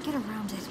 can't get around it.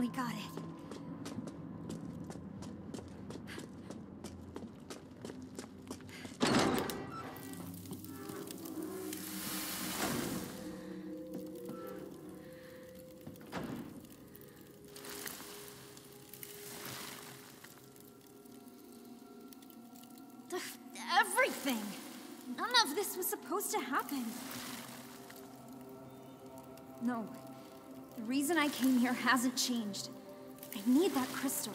Finally got it. Everything! None of this was supposed to happen. No, reason I came here hasn't changed. I need that crystal.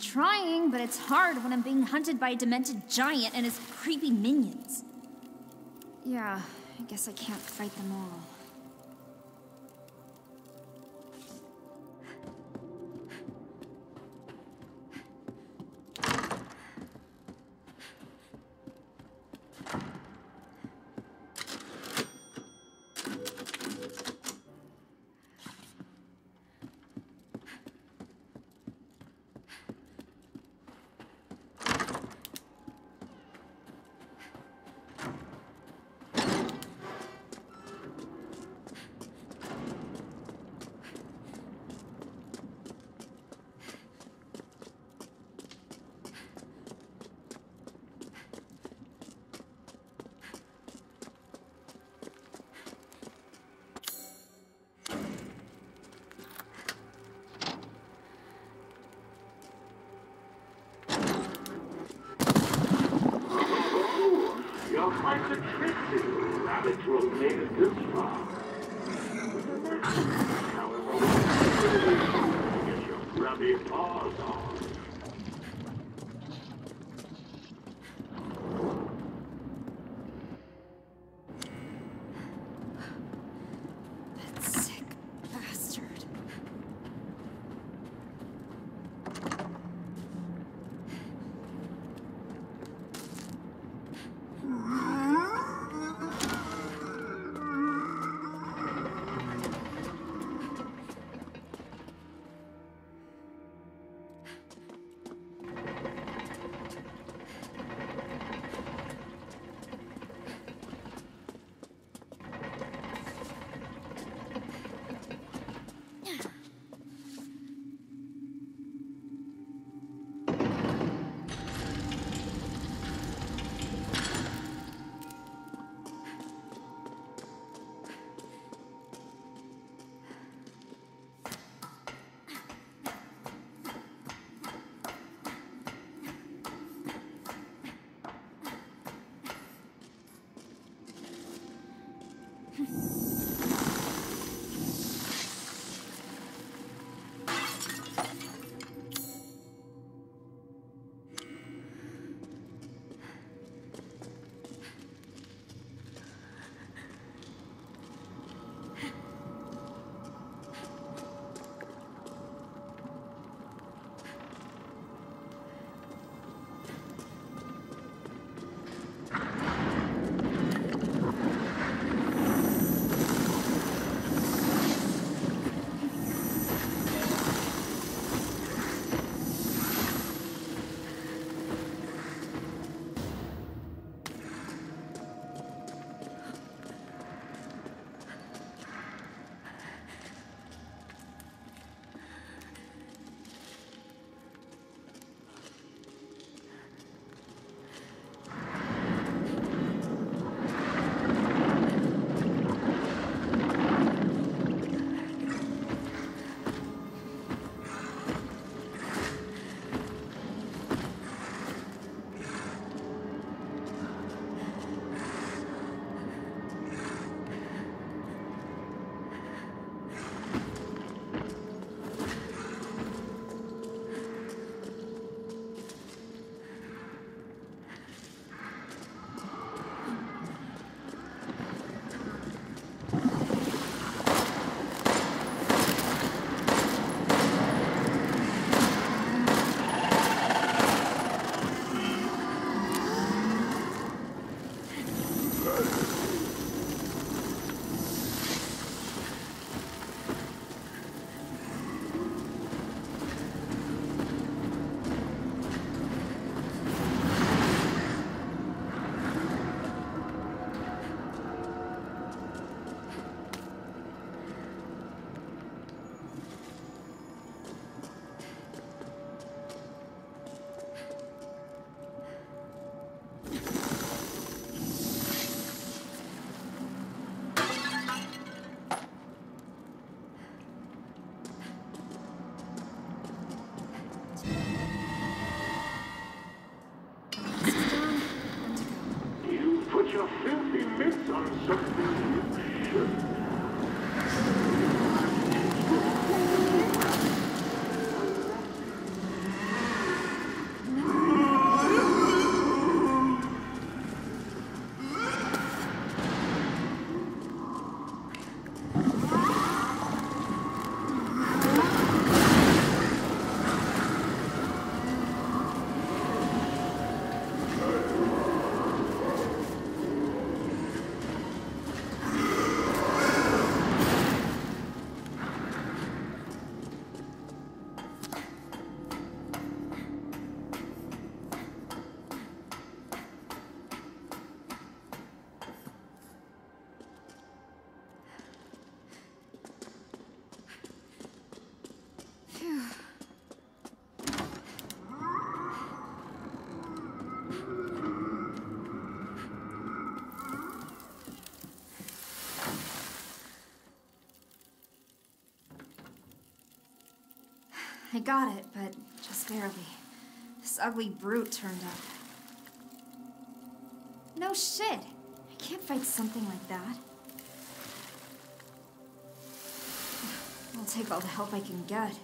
trying, but it's hard when I'm being hunted by a demented giant and his creepy minions. Yeah, I guess I can't fight them all. Quite a tricky rabbit have made it this far. However, get your grubby paws on. I got it, but just barely. This ugly brute turned up. No shit! I can't fight something like that. I'll take all the help I can get.